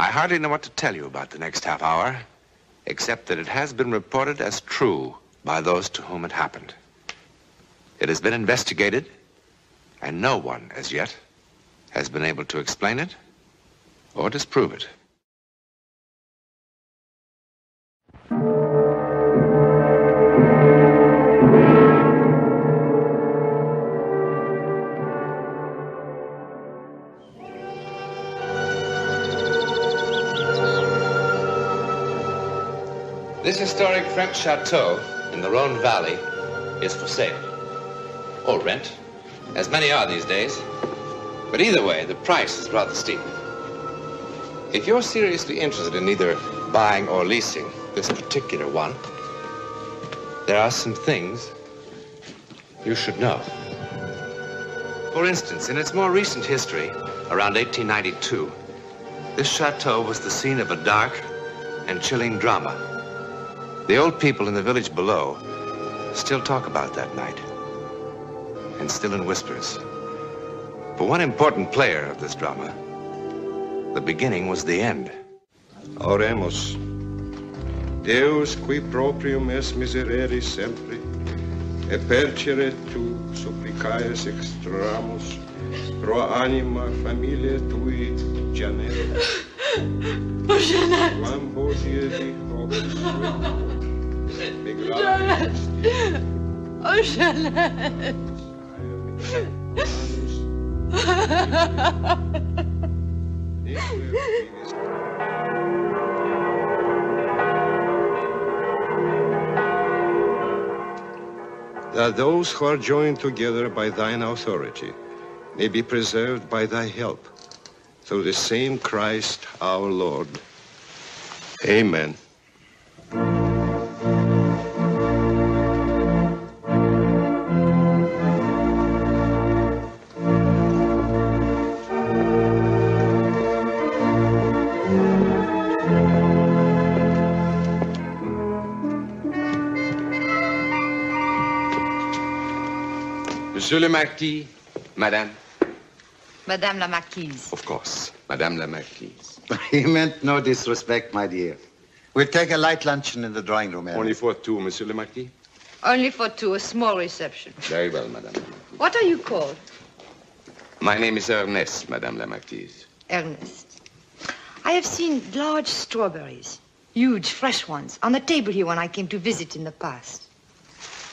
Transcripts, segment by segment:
I hardly know what to tell you about the next half hour, except that it has been reported as true by those to whom it happened. It has been investigated, and no one, as yet, has been able to explain it or disprove it. This historic French chateau in the Rhone Valley is for sale. Or rent, as many are these days. But either way, the price is rather steep. If you're seriously interested in either buying or leasing this particular one, there are some things you should know. For instance, in its more recent history, around 1892, this chateau was the scene of a dark and chilling drama. The old people in the village below still talk about that night, and still in whispers. For one important player of this drama, the beginning was the end. Oremus. Deus qui proprium es miserere sempre, e percere tu supplicaes extramus pro anima familie tui Janet. Oh, Jeanette. Quam hodie dijo, Jeanette. Oh, that those who are joined together by thine authority may be preserved by thy help through the same Christ our Lord. Amen. Monsieur le Marquis, Madame. Madame la Marquise. Of course, Madame la Marquise. He meant no disrespect, my dear. We'll take a light luncheon in the drawing room area. Only for two, Monsieur le Marquis. Only for two, a small reception. Very well, Madame. What are you called? My name is Ernest, Madame la Marquise. Ernest. I have seen large strawberries, huge, fresh ones, on the table here when I came to visit in the past.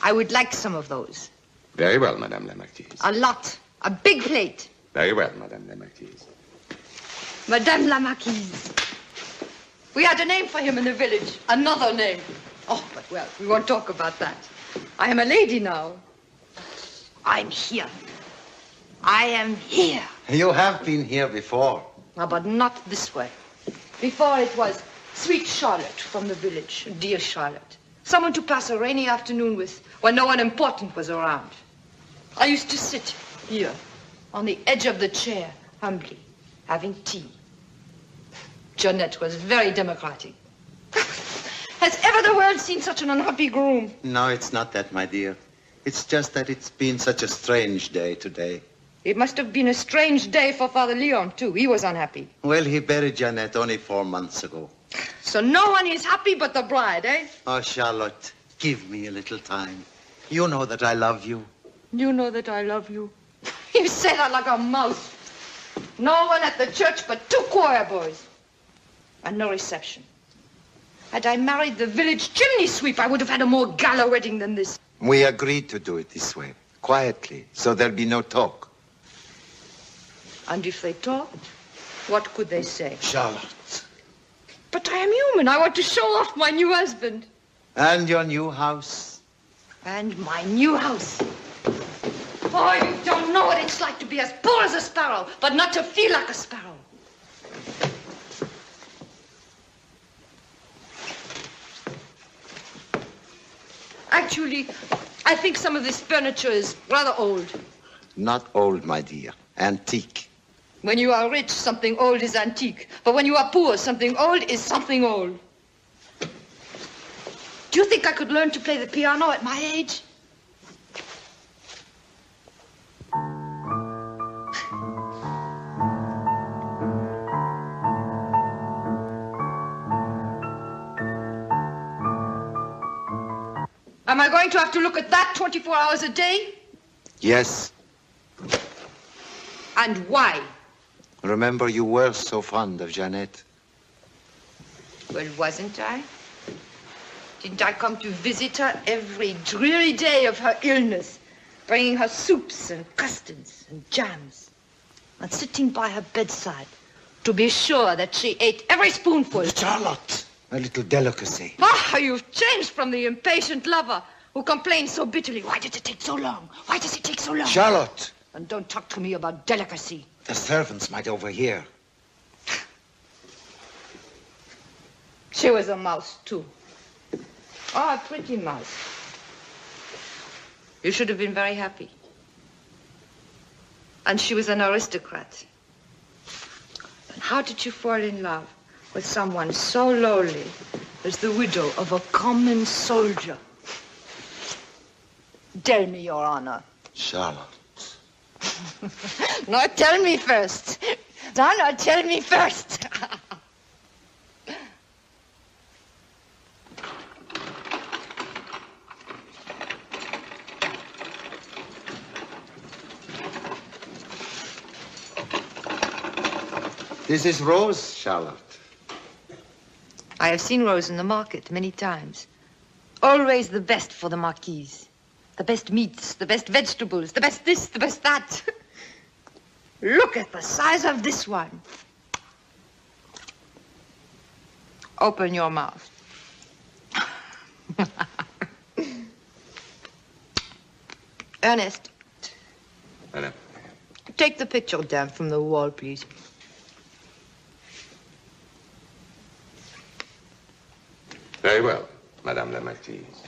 I would like some of those. Very well, Madame la Marquise. A lot. A big plate. Very well, Madame la Marquise. Madame la Marquise. We had a name for him in the village. Another name. Oh, but well, we won't talk about that. I am a lady now. I'm here. I am here. You have been here before. Ah, but not this way. Before it was sweet Charlotte from the village, dear Charlotte. Someone to pass a rainy afternoon with when no one important was around. I used to sit here on the edge of the chair, humbly, having tea. Jeanette was very democratic. Has ever the world seen such an unhappy groom? No, it's not that, my dear. It's just that it's been such a strange day today. It must have been a strange day for Father Leon, too. He was unhappy. Well, he buried Jeanette only four months ago. So no one is happy but the bride, eh? Oh, Charlotte, give me a little time. You know that I love you. You know that I love you. You say that like a mouse. No one at the church but two choir boys. And no reception. Had I married the village chimney sweep, I would have had a more gala wedding than this. We agreed to do it this way, quietly, so there'll be no talk. And if they talked, what could they say? Charlotte. But I am human. I want to show off my new husband. And your new house? And my new house. Oh, you don't know what it's like to be as poor as a sparrow, but not to feel like a sparrow. Actually, I think some of this furniture is rather old. Not old, my dear. Antique. When you are rich, something old is antique. But when you are poor, something old is something old. Do you think I could learn to play the piano at my age? Am I going to have to look at that 24 hours a day? Yes. And why? Remember, you were so fond of Jeannette. Well, wasn't I? Didn't I come to visit her every dreary day of her illness, bringing her soups and custards and jams, and sitting by her bedside to be sure that she ate every spoonful? Charlotte! A little delicacy. Ah, you've changed from the impatient lover who complains so bitterly. Why does it take so long? Why does it take so long? Charlotte! And don't talk to me about delicacy. The servants might overhear. She was a mouse, too. Oh, a pretty mouse. You should have been very happy. And she was an aristocrat. And how did you fall in love with someone so lowly as the widow of a common soldier? Tell me, Your Honor. Charlotte. No, tell me first. No, tell me first. This is Rose, Charlotte. I have seen Rose in the market many times. Always the best for the marquise. The best meats, the best vegetables, the best this, the best that. Look at the size of this one. Open your mouth. Ernest, Madame. take the picture down from the wall, please. Very well, Madame la Marquise.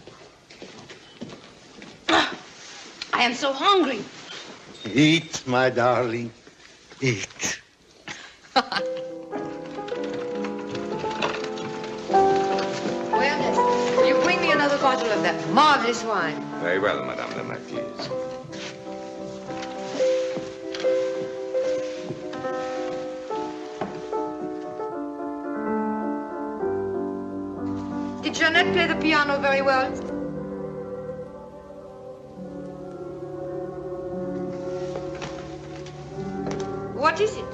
I am so hungry. Eat, my darling. Eat. Will you bring me another bottle of that marvelous wine? Very well, Madame la Marquise. Jeanette play the piano very well? What is it?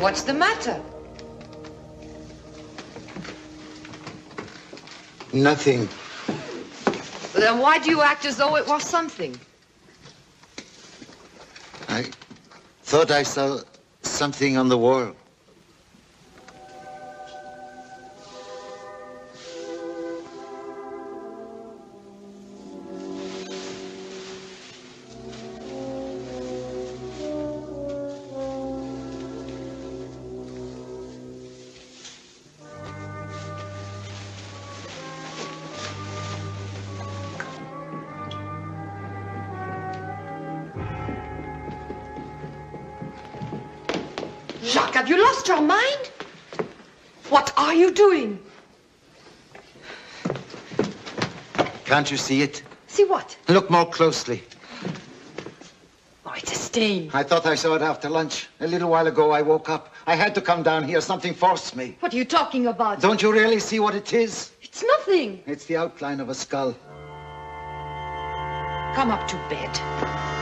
What's the matter? Nothing. Then why do you act as though it was something? I thought I saw something on the wall. What are you doing? Can't you see it? See what? Look more closely. Oh, it's a stain. I thought I saw it after lunch. A little while ago, I woke up. I had to come down here. Something forced me. What are you talking about? Don't you really see what it is? It's nothing. It's the outline of a skull. Come up to bed.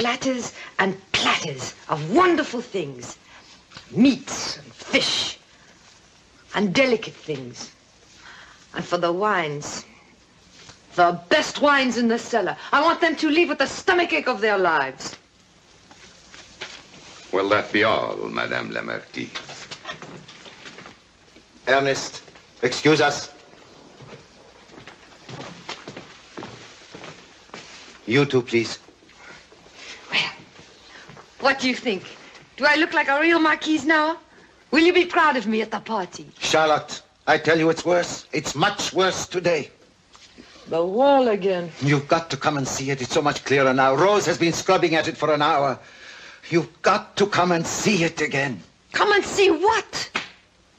Platters and platters of wonderful things. Meats and fish and delicate things. And for the wines, the best wines in the cellar. I want them to leave with the stomachache of their lives. Will that be all, Madame la Marquise? Ernest, excuse us. You too, please. Well, what do you think? Do I look like a real marquise now? Will you be proud of me at the party? Charlotte, I tell you it's worse. It's much worse today. The wall again. You've got to come and see it. It's so much clearer now. Rose has been scrubbing at it for an hour. You've got to come and see it again. Come and see what?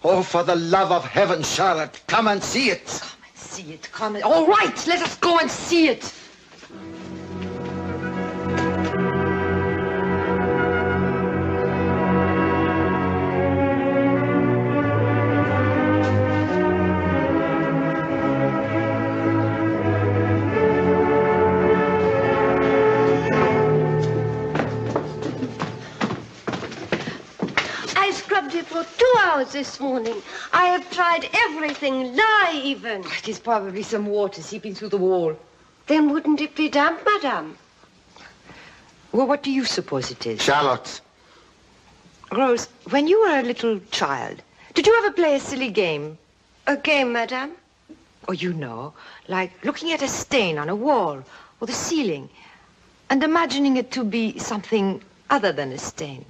Oh, for the love of heaven, Charlotte, come and see it. Come and see it. Come and... All right, let us go and see it. Two this morning. I have tried everything, lye even. It is probably some water seeping through the wall. Then wouldn't it be damp, madame? Well, what do you suppose it is? Charlotte, Rose, when you were a little child, did you ever play a silly game? A game, madame? Or you know, like looking at a stain on a wall or the ceiling and imagining it to be something other than a stain.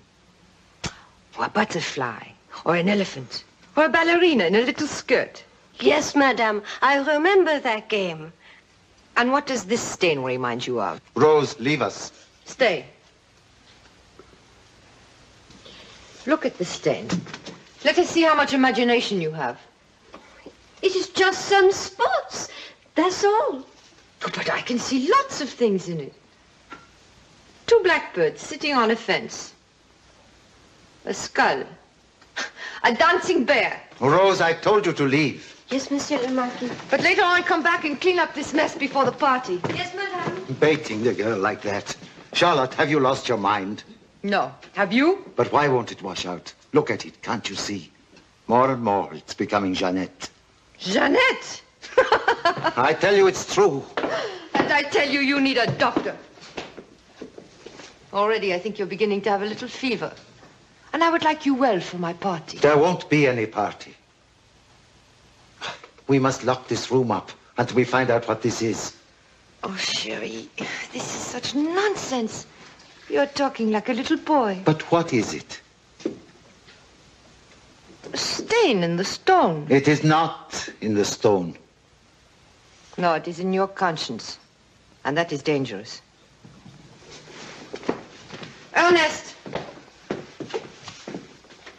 Or a butterfly, or an elephant, or a ballerina in a little skirt. Yes, madame. I remember that game. And what does this stain remind you of? Rose, leave us. Stay. Look at the stain. Let us see how much imagination you have. It is just some spots. That's all. But I can see lots of things in it. Two blackbirds sitting on a fence. A skull. A dancing bear. Rose, I told you to leave. Yes, monsieur le marquis. But later on, come back and clean up this mess before the party. Yes, madame. Baiting the girl like that. Charlotte, have you lost your mind? No. Have you? But why won't it wash out? Look at it, can't you see? More and more, it's becoming Jeannette. Jeannette! I tell you, it's true. And I tell you, you need a doctor. Already, I think you're beginning to have a little fever. And I would like you well for my party. There won't be any party. We must lock this room up until we find out what this is. Oh, Chéri, this is such nonsense. You're talking like a little boy. But what is it? A stain in the stone. It is not in the stone. No, it is in your conscience. And that is dangerous. Ernest!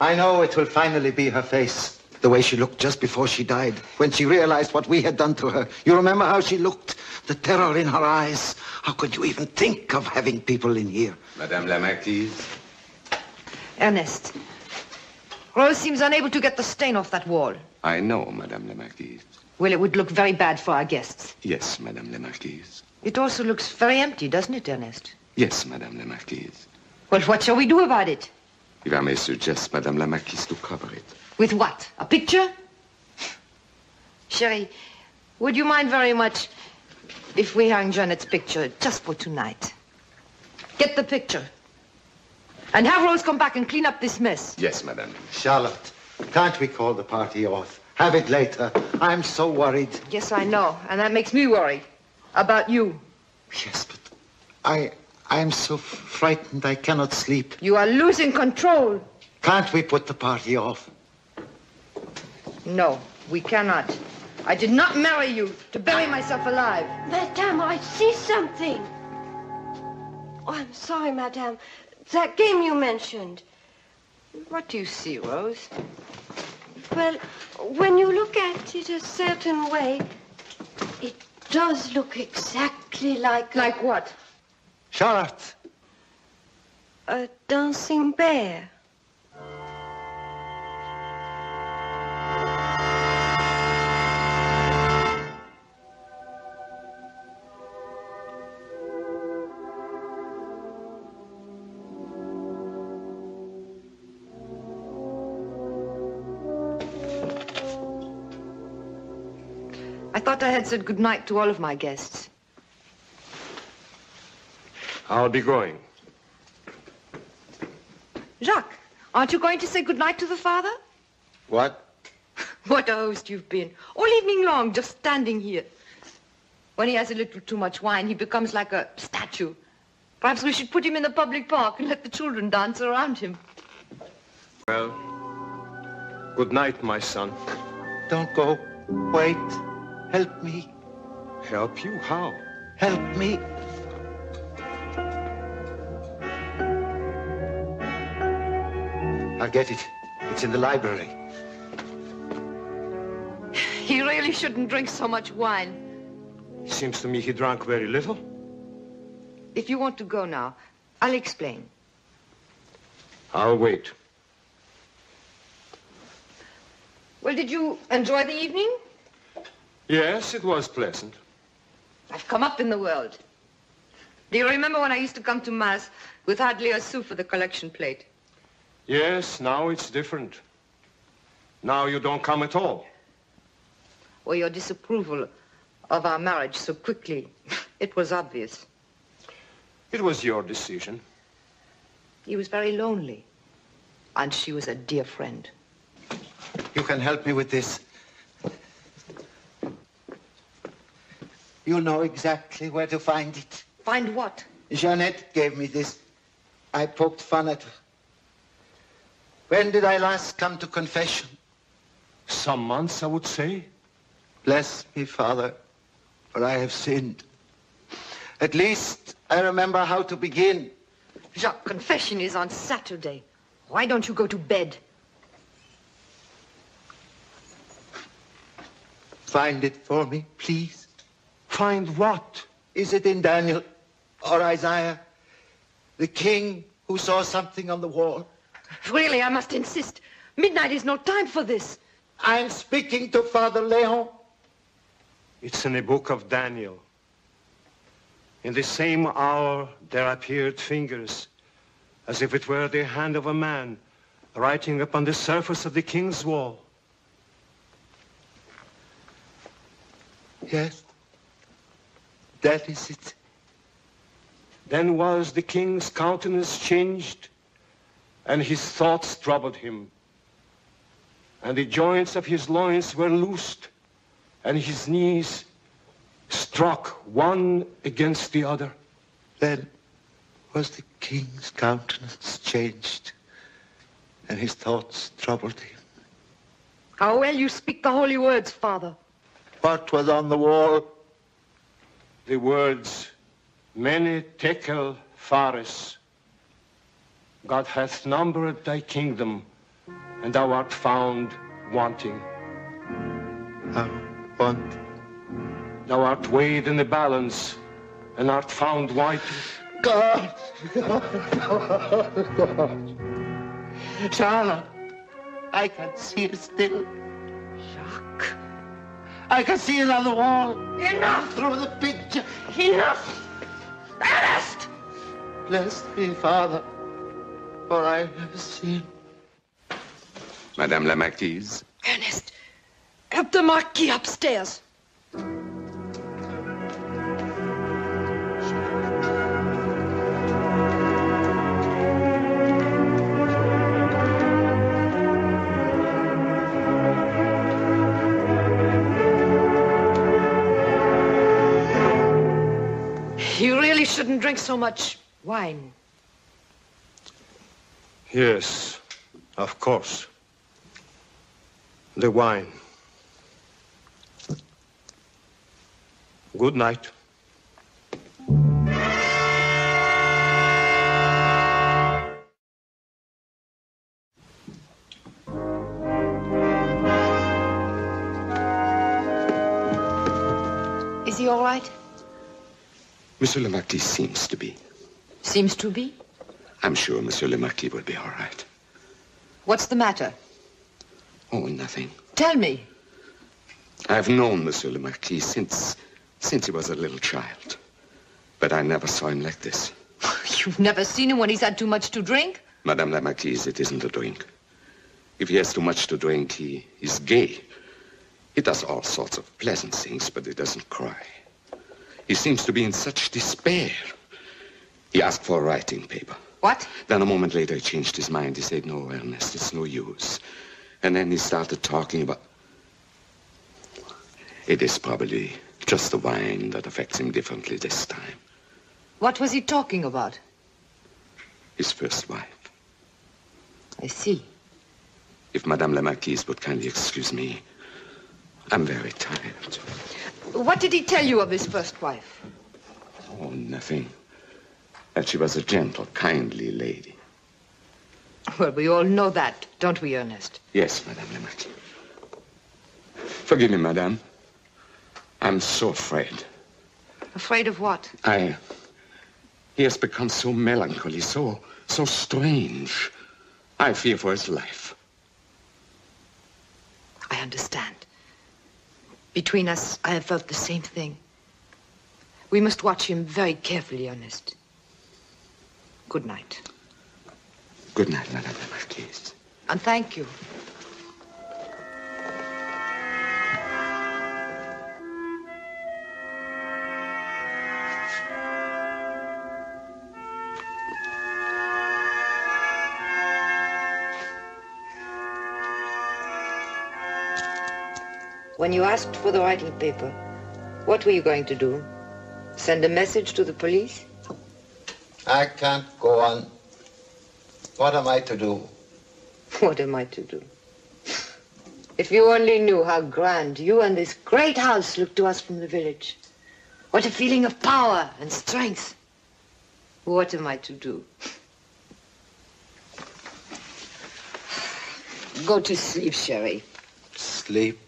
I know it will finally be her face. The way she looked just before she died, when she realized what we had done to her. You remember how she looked? The terror in her eyes. How could you even think of having people in here? Madame la Marquise. Ernest. Rose seems unable to get the stain off that wall. I know, Madame la Marquise. Well, it would look very bad for our guests. Yes, Madame la Marquise. It also looks very empty, doesn't it, Ernest? Yes, Madame la Marquise. Well, what shall we do about it? If I may suggest, Madame la Marquise, to cover it. With what? A picture? Chéri, would you mind very much if we hung Jeanette's picture just for tonight? Get the picture. And have Rose come back and clean up this mess. Yes, Madame. Charlotte, can't we call the party off? Have it later. I'm so worried. Yes, I know. And that makes me worry. About you. Yes, but I I'm so frightened I cannot sleep. You are losing control. Can't we put the party off? No, we cannot. I did not marry you to bury myself alive. Madame, I see something. Oh, I'm sorry, madame. That game you mentioned. What do you see, Rose? Well, when you look at it a certain way, it does look exactly like Like what? Charlotte, a dancing bear. I thought I had said good night to all of my guests. I'll be going. Jacques, aren't you going to say good night to the father? what? What a host you've been. All evening long, just standing here. When he has a little too much wine, he becomes like a statue. Perhaps we should put him in the public park and let the children dance around him. Well, good night, my son. Don't go. Wait. Help me. Help you? How? Help me. I'll get it. It's in the library. He really shouldn't drink so much wine. Seems to me he drank very little. If you want to go now, I'll explain. I'll wait. Well, did you enjoy the evening? Yes, it was pleasant. I've come up in the world. Do you remember when I used to come to Mass with hardly a sou for the collection plate? Yes, now it's different. Now you don't come at all. Or your disapproval of our marriage so quickly. It was obvious. It was your decision. He was very lonely. And she was a dear friend. You can help me with this. You'll know exactly where to find it. Find what? Jeanette gave me this. I poked fun at her. When did I last come to confession? Some months, I would say. Bless me, Father, for I have sinned. At least I remember how to begin. Jacques, confession is on Saturday. Why don't you go to bed? Find it for me, please. Find what? Is it in Daniel or Isaiah? The king who saw something on the wall? Really, I must insist. Midnight is no time for this. I'm speaking to Father Leon. It's in the book of Daniel. In the same hour, there appeared fingers, as if it were the hand of a man, writing upon the surface of the king's wall. Yes. That is it. Then was the king's countenance changed, and his thoughts troubled him. And the joints of his loins were loosed, and his knees struck one against the other. Then was the king's countenance changed, and his thoughts troubled him. How well you speak the holy words, Father. What was on the wall? The words, Mene tekel phares. God hath numbered thy kingdom, and thou art found wanting. I want. Thou art weighed in the balance, and art found wanting. God! God! God! Charlotte, I can see it still. Jacques. I can see it on the wall. Enough! Through the picture. Enough! Ernest! Bless me, Father, for I have sinned. Madame la Marquise. Ernest, help the Marquis upstairs. You really shouldn't drink so much wine. Yes, of course. The wine. Good night. Is he all right? Monsieur le Marquis seems to be. Seems to be. I'm sure Monsieur le Marquis will be all right. What's the matter? Oh, nothing. Tell me. I've known Monsieur le Marquis since since he was a little child. But I never saw him like this. You've never seen him when he's had too much to drink? Madame la Marquise, it isn't a drink. If he has too much to drink, he is gay. He does all sorts of pleasant things, but he doesn't cry. He seems to be in such despair. He asked for a writing paper. What? Then a moment later, he changed his mind. He said, no, Ernest, it's no use. And then he started talking about... It is probably just the wine that affects him differently this time. What was he talking about? His first wife. I see. If Madame la Marquise would kindly excuse me, I'm very tired. What did he tell you of his first wife? Oh, nothing. That she was a gentle, kindly lady. Well, we all know that, don't we, Ernest? Yes, Madame Marquise. Forgive me, madame. I'm so afraid. Afraid of what? I. He has become so melancholy, so so strange. I fear for his life. I understand. Between us, I have felt the same thing. We must watch him very carefully, Ernest. Good night. Good night, Madame la Marquise. And thank you. When you asked for the writing paper, what were you going to do? Send a message to the police? I can't go on. What am I to do? What am I to do? If you only knew how grand you and this great house look to us from the village. What a feeling of power and strength. What am I to do? Go to sleep, Chéri. Sleep?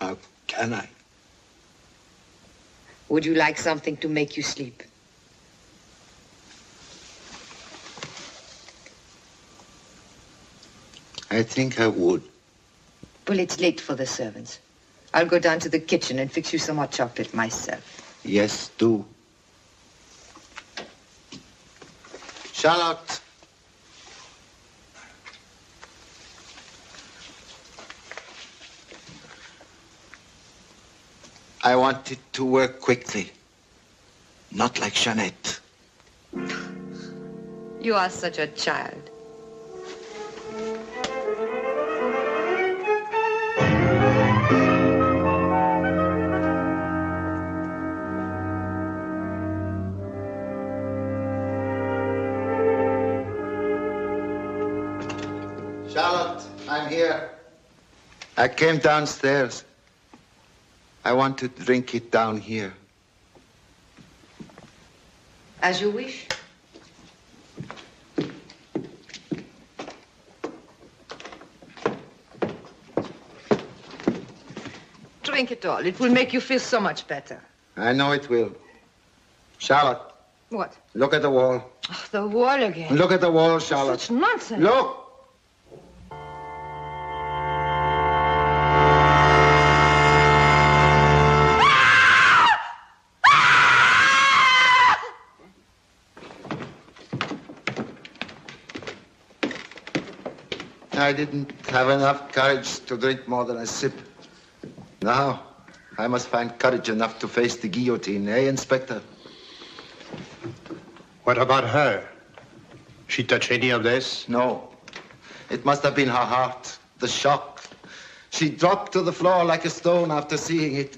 How can I? Would you like something to make you sleep? I think I would. Well, it's late for the servants. I'll go down to the kitchen and fix you some hot chocolate myself. Yes, do. Charlotte. I want it to work quickly. Not like Jeanette. You are such a child. Charlotte, I'm here. I came downstairs. I want to drink it down here. As you wish. Drink it all. It will make you feel so much better. I know it will. Charlotte, What? look at the wall. Oh, the wall again. Look at the wall, Charlotte. Such nonsense. Look! I didn't have enough courage to drink more than a sip. Now, I must find courage enough to face the guillotine, eh, Inspector? What about her? She touch any of this? No. It must have been her heart, the shock. She dropped to the floor like a stone after seeing it.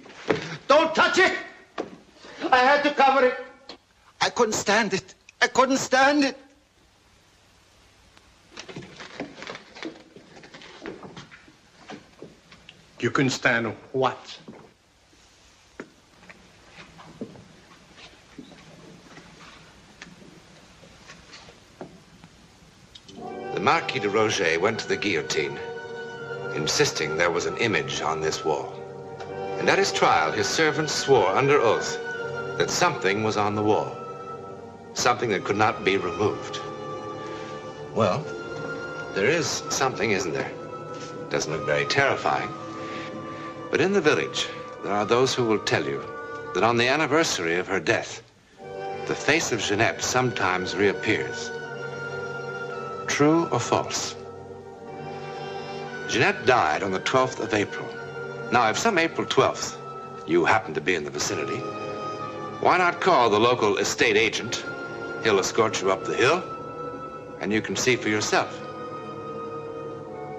Don't touch it! I had to cover it. I couldn't stand it. I couldn't stand it. You couldn't stand what? The Marquis de Roget went to the guillotine, insisting there was an image on this wall. And at his trial, his servants swore under oath that something was on the wall. Something that could not be removed. Well, there is something, isn't there? Doesn't look very terrifying. But in the village, there are those who will tell you that on the anniversary of her death, the face of Jeanette sometimes reappears. True or false? Jeanette died on the 12th of April. Now, if some April 12th you happen to be in the vicinity, why not call the local estate agent? He'll escort you up the hill, and you can see for yourself.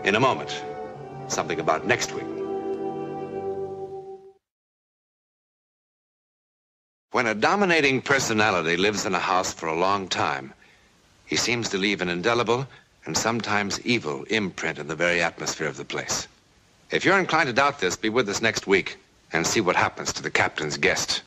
In a moment, something about next week. When a dominating personality lives in a house for a long time, he seems to leave an indelible and sometimes evil imprint in the very atmosphere of the place. If you're inclined to doubt this, be with us next week and see what happens to the captain's guest.